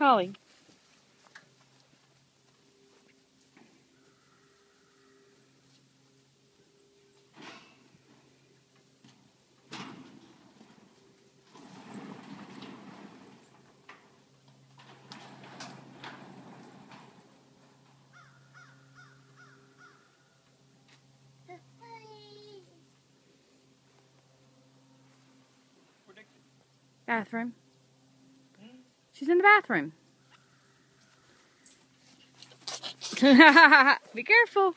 Holly. Bathroom. She's in the bathroom. Be careful.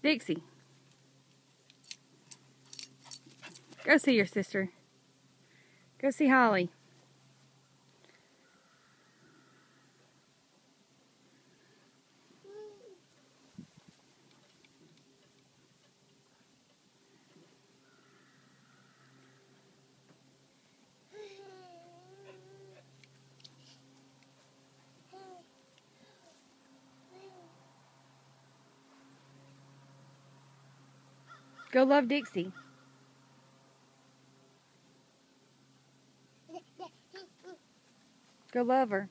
Dixie. Go see your sister. Go see Holly. Go love Dixie. Go love her.